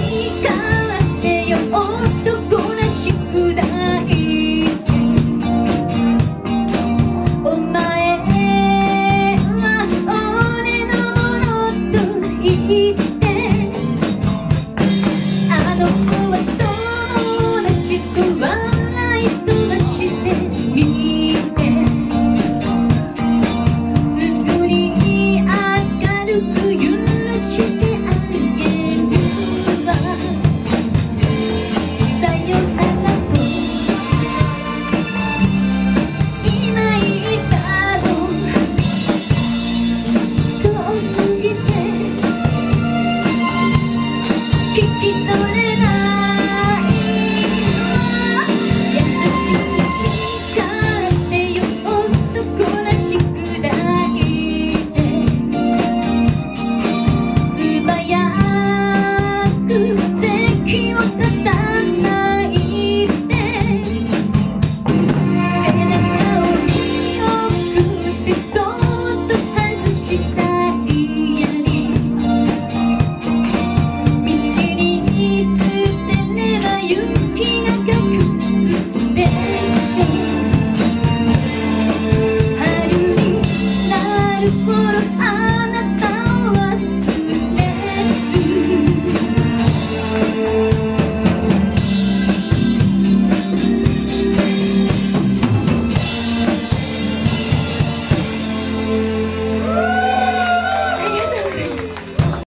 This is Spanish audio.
You. chiquito de la